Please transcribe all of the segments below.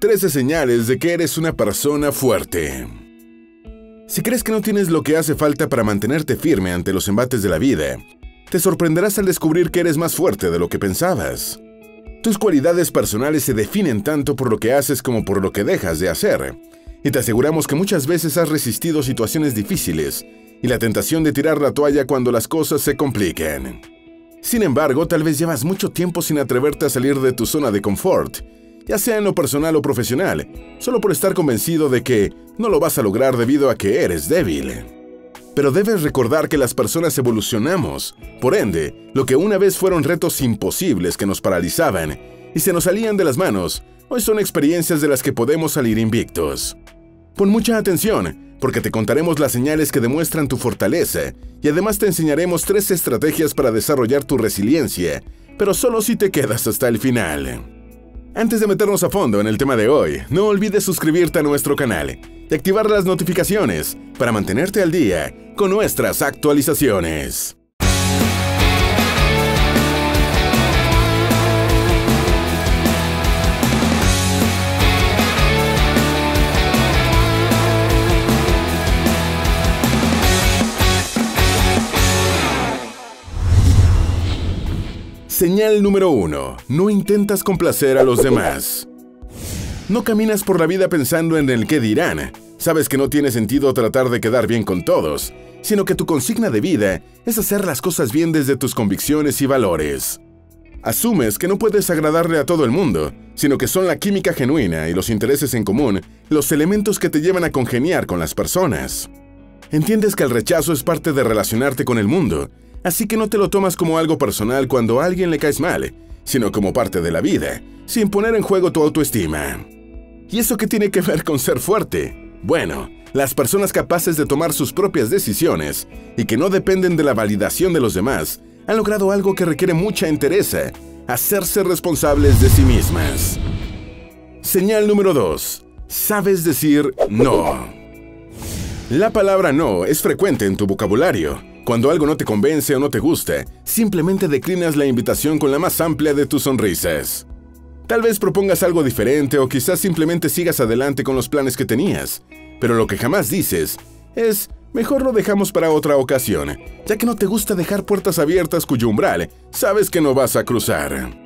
13 señales de que eres una persona fuerte. Si crees que no tienes lo que hace falta para mantenerte firme ante los embates de la vida, te sorprenderás al descubrir que eres más fuerte de lo que pensabas. Tus cualidades personales se definen tanto por lo que haces como por lo que dejas de hacer, y te aseguramos que muchas veces has resistido situaciones difíciles y la tentación de tirar la toalla cuando las cosas se compliquen. Sin embargo, tal vez llevas mucho tiempo sin atreverte a salir de tu zona de confort ya sea en lo personal o profesional, solo por estar convencido de que no lo vas a lograr debido a que eres débil. Pero debes recordar que las personas evolucionamos, por ende, lo que una vez fueron retos imposibles que nos paralizaban y se nos salían de las manos, hoy son experiencias de las que podemos salir invictos. Pon mucha atención, porque te contaremos las señales que demuestran tu fortaleza y además te enseñaremos tres estrategias para desarrollar tu resiliencia, pero solo si te quedas hasta el final. Antes de meternos a fondo en el tema de hoy, no olvides suscribirte a nuestro canal y activar las notificaciones para mantenerte al día con nuestras actualizaciones. Señal número 1. No intentas complacer a los demás. No caminas por la vida pensando en el qué dirán. Sabes que no tiene sentido tratar de quedar bien con todos, sino que tu consigna de vida es hacer las cosas bien desde tus convicciones y valores. Asumes que no puedes agradarle a todo el mundo, sino que son la química genuina y los intereses en común los elementos que te llevan a congeniar con las personas. Entiendes que el rechazo es parte de relacionarte con el mundo Así que no te lo tomas como algo personal cuando a alguien le caes mal, sino como parte de la vida, sin poner en juego tu autoestima. ¿Y eso qué tiene que ver con ser fuerte? Bueno, las personas capaces de tomar sus propias decisiones y que no dependen de la validación de los demás han logrado algo que requiere mucha entereza, hacerse responsables de sí mismas. Señal número 2. Sabes decir no. La palabra no es frecuente en tu vocabulario, cuando algo no te convence o no te gusta, simplemente declinas la invitación con la más amplia de tus sonrisas. Tal vez propongas algo diferente o quizás simplemente sigas adelante con los planes que tenías, pero lo que jamás dices es, mejor lo dejamos para otra ocasión, ya que no te gusta dejar puertas abiertas cuyo umbral sabes que no vas a cruzar.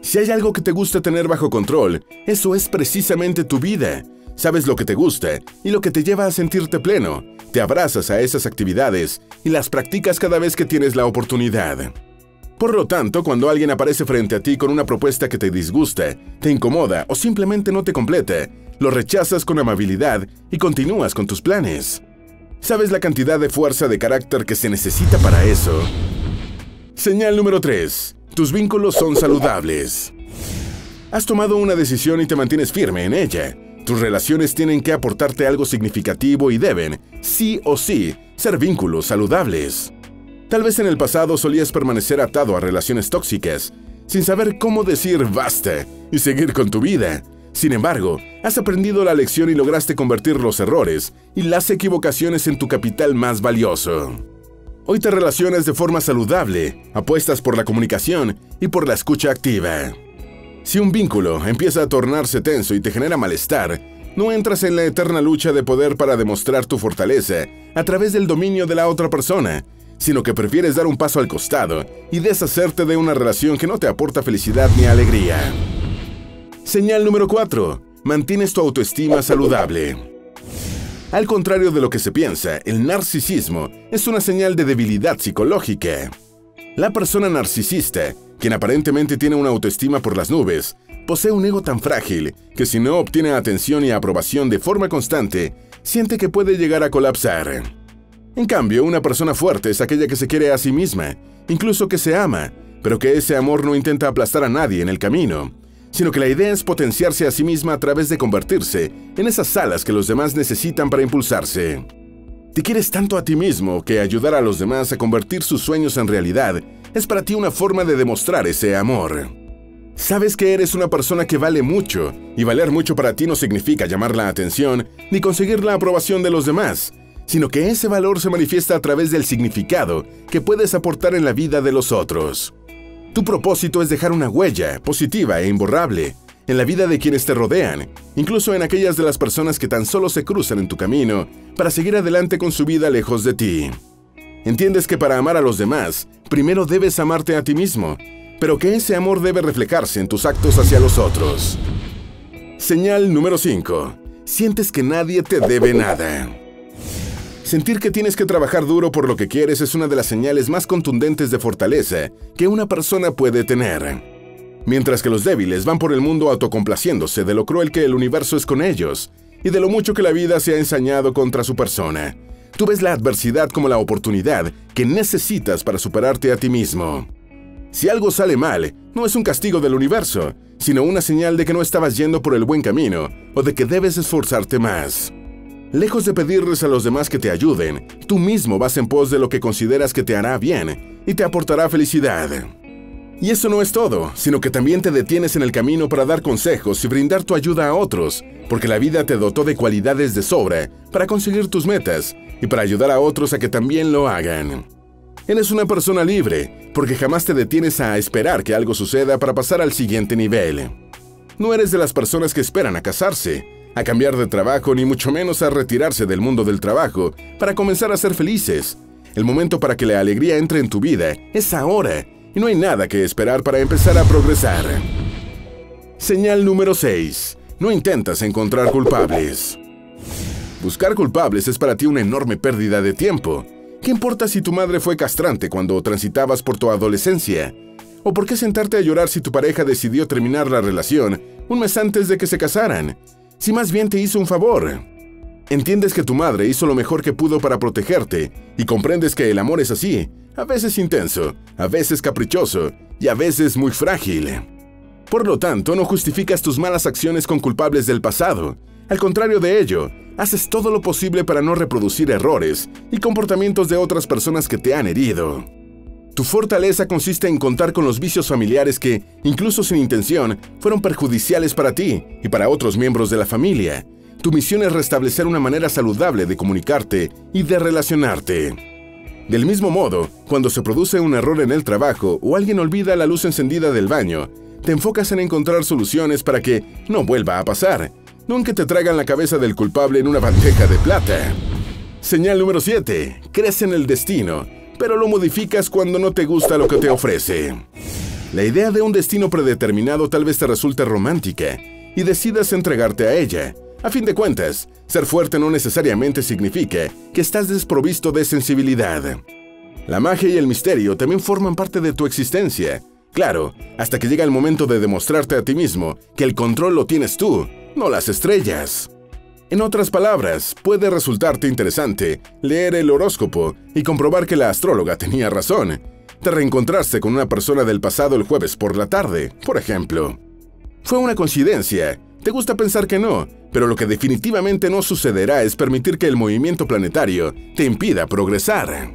Si hay algo que te gusta tener bajo control, eso es precisamente tu vida. Sabes lo que te gusta y lo que te lleva a sentirte pleno, te abrazas a esas actividades y las practicas cada vez que tienes la oportunidad. Por lo tanto, cuando alguien aparece frente a ti con una propuesta que te disgusta, te incomoda o simplemente no te completa, lo rechazas con amabilidad y continúas con tus planes. ¿Sabes la cantidad de fuerza de carácter que se necesita para eso? Señal número 3. Tus vínculos son saludables. Has tomado una decisión y te mantienes firme en ella. Tus relaciones tienen que aportarte algo significativo y deben, sí o sí, ser vínculos saludables. Tal vez en el pasado solías permanecer atado a relaciones tóxicas, sin saber cómo decir basta y seguir con tu vida. Sin embargo, has aprendido la lección y lograste convertir los errores y las equivocaciones en tu capital más valioso. Hoy te relacionas de forma saludable, apuestas por la comunicación y por la escucha activa. Si un vínculo empieza a tornarse tenso y te genera malestar, no entras en la eterna lucha de poder para demostrar tu fortaleza a través del dominio de la otra persona, sino que prefieres dar un paso al costado y deshacerte de una relación que no te aporta felicidad ni alegría. Señal número 4. Mantienes tu autoestima saludable. Al contrario de lo que se piensa, el narcisismo es una señal de debilidad psicológica. La persona narcisista quien aparentemente tiene una autoestima por las nubes, posee un ego tan frágil que si no obtiene atención y aprobación de forma constante, siente que puede llegar a colapsar. En cambio, una persona fuerte es aquella que se quiere a sí misma, incluso que se ama, pero que ese amor no intenta aplastar a nadie en el camino, sino que la idea es potenciarse a sí misma a través de convertirse en esas alas que los demás necesitan para impulsarse. Te quieres tanto a ti mismo que ayudar a los demás a convertir sus sueños en realidad es para ti una forma de demostrar ese amor. Sabes que eres una persona que vale mucho, y valer mucho para ti no significa llamar la atención ni conseguir la aprobación de los demás, sino que ese valor se manifiesta a través del significado que puedes aportar en la vida de los otros. Tu propósito es dejar una huella positiva e imborrable, en la vida de quienes te rodean, incluso en aquellas de las personas que tan solo se cruzan en tu camino para seguir adelante con su vida lejos de ti. Entiendes que para amar a los demás, primero debes amarte a ti mismo, pero que ese amor debe reflejarse en tus actos hacia los otros. Señal número 5. Sientes que nadie te debe nada. Sentir que tienes que trabajar duro por lo que quieres es una de las señales más contundentes de fortaleza que una persona puede tener. Mientras que los débiles van por el mundo autocomplaciéndose de lo cruel que el universo es con ellos y de lo mucho que la vida se ha ensañado contra su persona, tú ves la adversidad como la oportunidad que necesitas para superarte a ti mismo. Si algo sale mal, no es un castigo del universo, sino una señal de que no estabas yendo por el buen camino o de que debes esforzarte más. Lejos de pedirles a los demás que te ayuden, tú mismo vas en pos de lo que consideras que te hará bien y te aportará felicidad. Y eso no es todo, sino que también te detienes en el camino para dar consejos y brindar tu ayuda a otros, porque la vida te dotó de cualidades de sobra para conseguir tus metas y para ayudar a otros a que también lo hagan. Eres una persona libre, porque jamás te detienes a esperar que algo suceda para pasar al siguiente nivel. No eres de las personas que esperan a casarse, a cambiar de trabajo, ni mucho menos a retirarse del mundo del trabajo para comenzar a ser felices. El momento para que la alegría entre en tu vida es ahora, y no hay nada que esperar para empezar a progresar. Señal número 6. No intentas encontrar culpables. Buscar culpables es para ti una enorme pérdida de tiempo. ¿Qué importa si tu madre fue castrante cuando transitabas por tu adolescencia? ¿O por qué sentarte a llorar si tu pareja decidió terminar la relación un mes antes de que se casaran? Si más bien te hizo un favor. Entiendes que tu madre hizo lo mejor que pudo para protegerte y comprendes que el amor es así, a veces intenso, a veces caprichoso y a veces muy frágil. Por lo tanto, no justificas tus malas acciones con culpables del pasado. Al contrario de ello, haces todo lo posible para no reproducir errores y comportamientos de otras personas que te han herido. Tu fortaleza consiste en contar con los vicios familiares que, incluso sin intención, fueron perjudiciales para ti y para otros miembros de la familia. Tu misión es restablecer una manera saludable de comunicarte y de relacionarte. Del mismo modo, cuando se produce un error en el trabajo o alguien olvida la luz encendida del baño, te enfocas en encontrar soluciones para que no vuelva a pasar Nunca te traigan la cabeza del culpable en una bandeja de plata. Señal número 7. Crees en el destino, pero lo modificas cuando no te gusta lo que te ofrece. La idea de un destino predeterminado tal vez te resulte romántica y decidas entregarte a ella. A fin de cuentas, ser fuerte no necesariamente significa que estás desprovisto de sensibilidad. La magia y el misterio también forman parte de tu existencia. Claro, hasta que llega el momento de demostrarte a ti mismo que el control lo tienes tú no las estrellas. En otras palabras, puede resultarte interesante leer el horóscopo y comprobar que la astróloga tenía razón. Te reencontraste con una persona del pasado el jueves por la tarde, por ejemplo. Fue una coincidencia. Te gusta pensar que no, pero lo que definitivamente no sucederá es permitir que el movimiento planetario te impida progresar.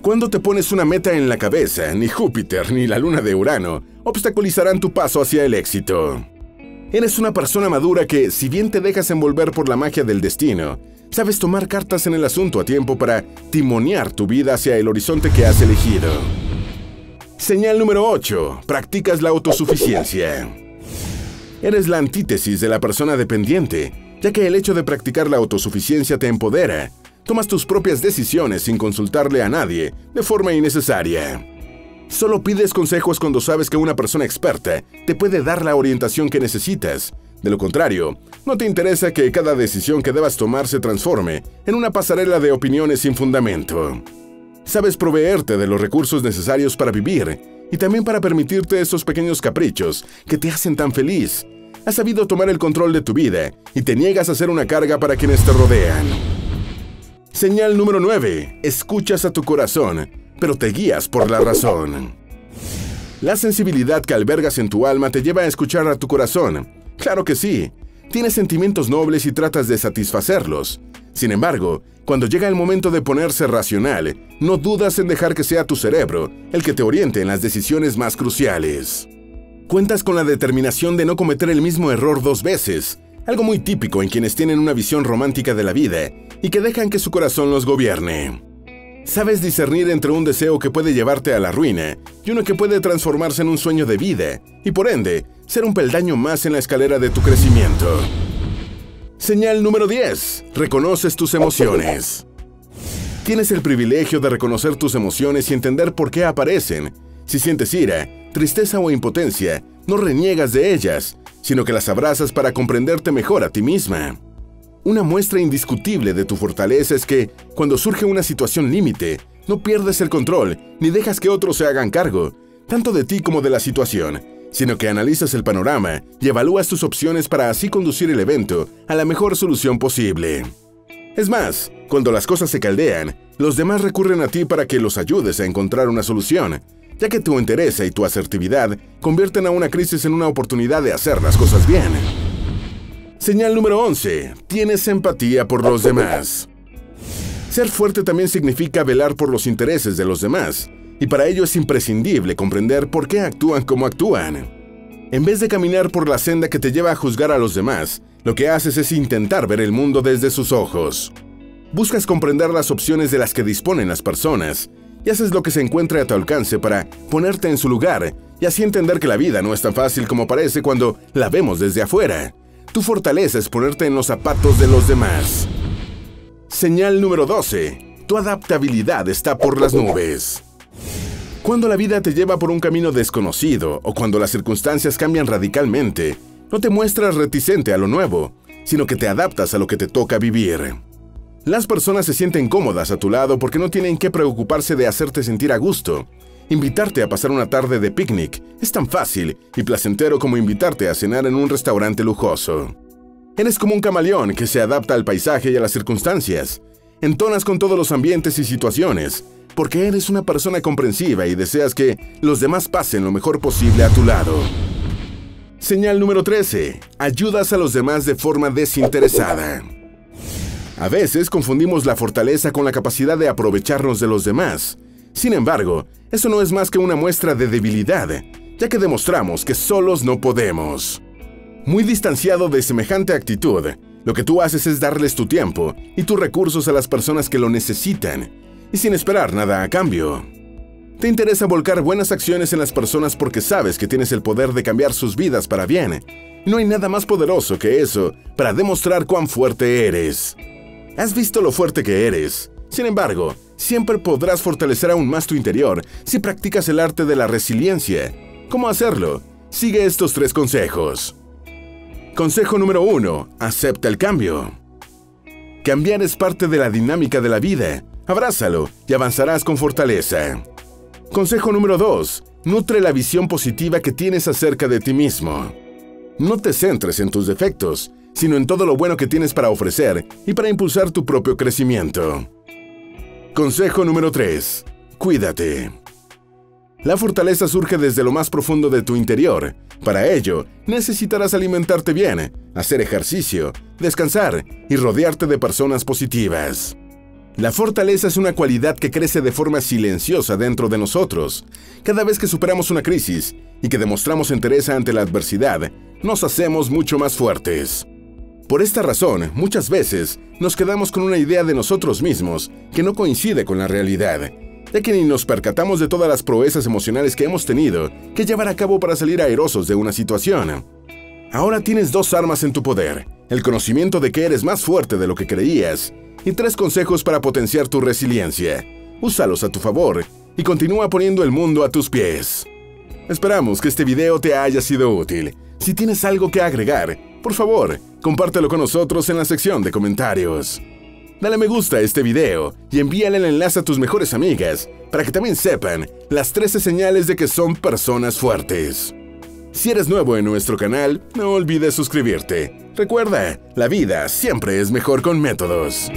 Cuando te pones una meta en la cabeza, ni Júpiter ni la luna de Urano obstaculizarán tu paso hacia el éxito. Eres una persona madura que, si bien te dejas envolver por la magia del destino, sabes tomar cartas en el asunto a tiempo para timonear tu vida hacia el horizonte que has elegido. Señal número 8. Practicas la autosuficiencia. Eres la antítesis de la persona dependiente, ya que el hecho de practicar la autosuficiencia te empodera. Tomas tus propias decisiones sin consultarle a nadie, de forma innecesaria. Solo pides consejos cuando sabes que una persona experta te puede dar la orientación que necesitas. De lo contrario, no te interesa que cada decisión que debas tomar se transforme en una pasarela de opiniones sin fundamento. Sabes proveerte de los recursos necesarios para vivir y también para permitirte esos pequeños caprichos que te hacen tan feliz. Has sabido tomar el control de tu vida y te niegas a ser una carga para quienes te rodean. Señal número 9. Escuchas a tu corazón pero te guías por la razón. La sensibilidad que albergas en tu alma te lleva a escuchar a tu corazón. Claro que sí. Tienes sentimientos nobles y tratas de satisfacerlos. Sin embargo, cuando llega el momento de ponerse racional, no dudas en dejar que sea tu cerebro el que te oriente en las decisiones más cruciales. Cuentas con la determinación de no cometer el mismo error dos veces, algo muy típico en quienes tienen una visión romántica de la vida y que dejan que su corazón los gobierne. Sabes discernir entre un deseo que puede llevarte a la ruina y uno que puede transformarse en un sueño de vida y por ende ser un peldaño más en la escalera de tu crecimiento. Señal número 10. Reconoces tus emociones. Tienes el privilegio de reconocer tus emociones y entender por qué aparecen. Si sientes ira, tristeza o impotencia, no reniegas de ellas, sino que las abrazas para comprenderte mejor a ti misma. Una muestra indiscutible de tu fortaleza es que, cuando surge una situación límite, no pierdes el control ni dejas que otros se hagan cargo, tanto de ti como de la situación, sino que analizas el panorama y evalúas tus opciones para así conducir el evento a la mejor solución posible. Es más, cuando las cosas se caldean, los demás recurren a ti para que los ayudes a encontrar una solución, ya que tu interés y tu asertividad convierten a una crisis en una oportunidad de hacer las cosas bien. Señal número 11. Tienes empatía por los demás. Ser fuerte también significa velar por los intereses de los demás, y para ello es imprescindible comprender por qué actúan como actúan. En vez de caminar por la senda que te lleva a juzgar a los demás, lo que haces es intentar ver el mundo desde sus ojos. Buscas comprender las opciones de las que disponen las personas y haces lo que se encuentre a tu alcance para ponerte en su lugar y así entender que la vida no es tan fácil como parece cuando la vemos desde afuera. Tu fortaleza es ponerte en los zapatos de los demás. Señal número 12. Tu adaptabilidad está por las nubes. Cuando la vida te lleva por un camino desconocido o cuando las circunstancias cambian radicalmente, no te muestras reticente a lo nuevo, sino que te adaptas a lo que te toca vivir. Las personas se sienten cómodas a tu lado porque no tienen que preocuparse de hacerte sentir a gusto, Invitarte a pasar una tarde de picnic es tan fácil y placentero como invitarte a cenar en un restaurante lujoso. Eres como un camaleón que se adapta al paisaje y a las circunstancias. Entonas con todos los ambientes y situaciones, porque eres una persona comprensiva y deseas que los demás pasen lo mejor posible a tu lado. Señal número 13. Ayudas a los demás de forma desinteresada. A veces confundimos la fortaleza con la capacidad de aprovecharnos de los demás. Sin embargo, eso no es más que una muestra de debilidad, ya que demostramos que solos no podemos. Muy distanciado de semejante actitud, lo que tú haces es darles tu tiempo y tus recursos a las personas que lo necesitan, y sin esperar nada a cambio. Te interesa volcar buenas acciones en las personas porque sabes que tienes el poder de cambiar sus vidas para bien. No hay nada más poderoso que eso para demostrar cuán fuerte eres. Has visto lo fuerte que eres. Sin embargo, siempre podrás fortalecer aún más tu interior si practicas el arte de la resiliencia. ¿Cómo hacerlo? Sigue estos tres consejos. Consejo número 1. Acepta el cambio. Cambiar es parte de la dinámica de la vida. Abrázalo y avanzarás con fortaleza. Consejo número 2. Nutre la visión positiva que tienes acerca de ti mismo. No te centres en tus defectos, sino en todo lo bueno que tienes para ofrecer y para impulsar tu propio crecimiento. Consejo número 3. Cuídate. La fortaleza surge desde lo más profundo de tu interior. Para ello, necesitarás alimentarte bien, hacer ejercicio, descansar y rodearte de personas positivas. La fortaleza es una cualidad que crece de forma silenciosa dentro de nosotros. Cada vez que superamos una crisis y que demostramos entereza ante la adversidad, nos hacemos mucho más fuertes. Por esta razón, muchas veces nos quedamos con una idea de nosotros mismos que no coincide con la realidad, ya que ni nos percatamos de todas las proezas emocionales que hemos tenido que llevar a cabo para salir aerosos de una situación. Ahora tienes dos armas en tu poder, el conocimiento de que eres más fuerte de lo que creías y tres consejos para potenciar tu resiliencia. Úsalos a tu favor y continúa poniendo el mundo a tus pies. Esperamos que este video te haya sido útil. Si tienes algo que agregar, por favor, compártelo con nosotros en la sección de comentarios. Dale me gusta a este video y envíale el enlace a tus mejores amigas para que también sepan las 13 señales de que son personas fuertes. Si eres nuevo en nuestro canal, no olvides suscribirte. Recuerda, la vida siempre es mejor con métodos.